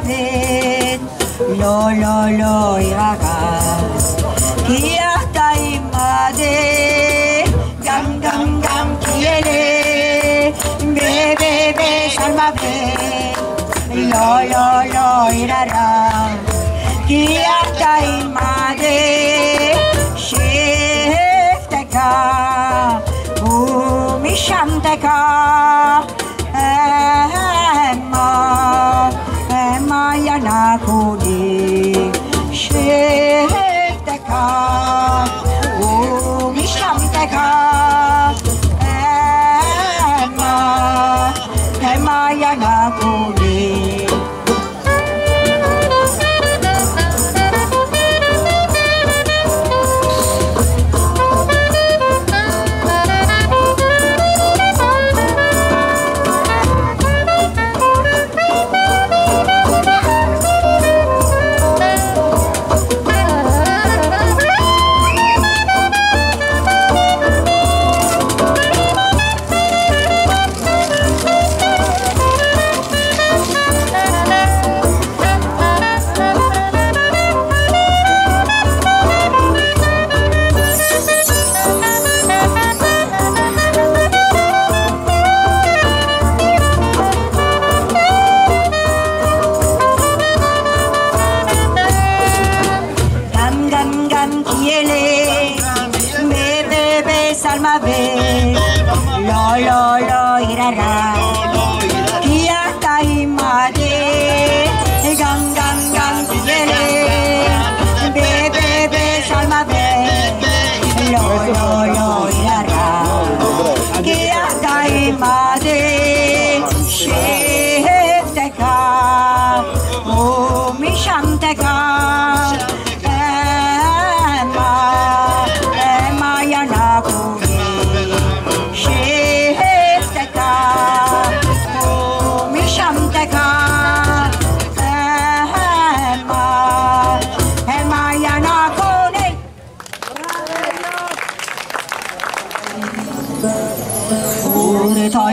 salmavet lo lo lo iraga Kiata imade gam gam gam kiele be be be salmavet lo lo lo irara ako din. Kiele Me be be salma be Lo lo lo irara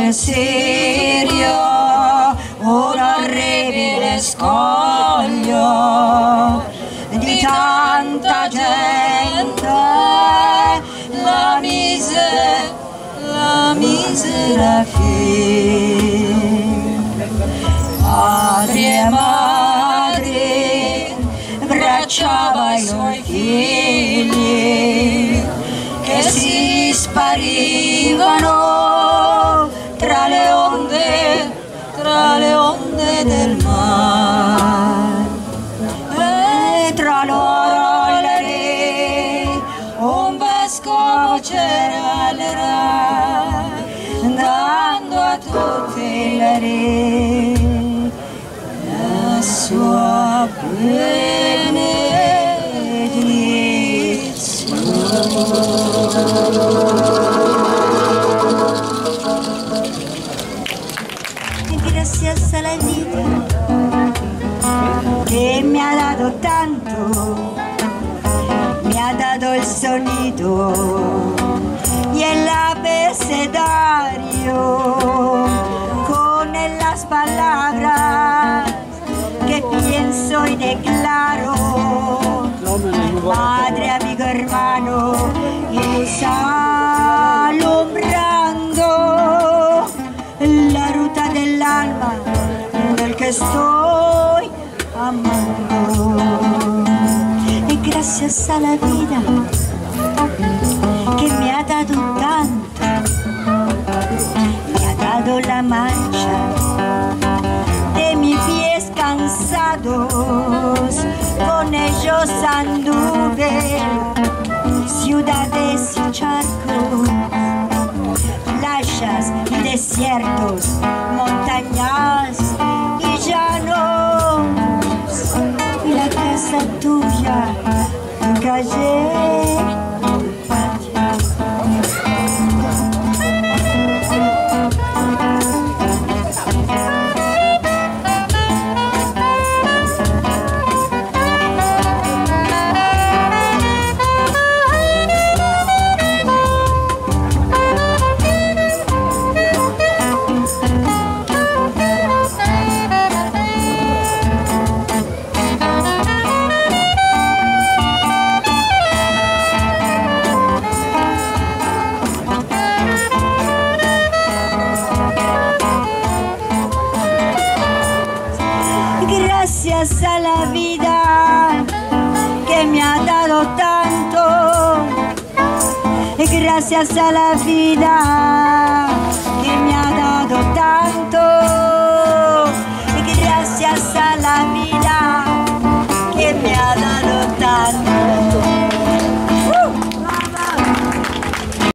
Il serio, un orribile scoglio di tanta gente, la misera, la misera fin. Padri e madri bracciava i suoi figli dare la sua benedizione. La vita che mi ha dato tanto, mi ha dato il sonido e el abecedario. Alumbrando la ruta del alma del que estoy amando. Y gracias a la vida que me ha dado tanto, me ha dado la mancha de mis pies cansados, con ellos anduve playas desiertos, montañas y llanos, y la casa tuya, tu calle, gracias a la vida que me ha dado tanto. Gracias a la vida que me ha dado tanto.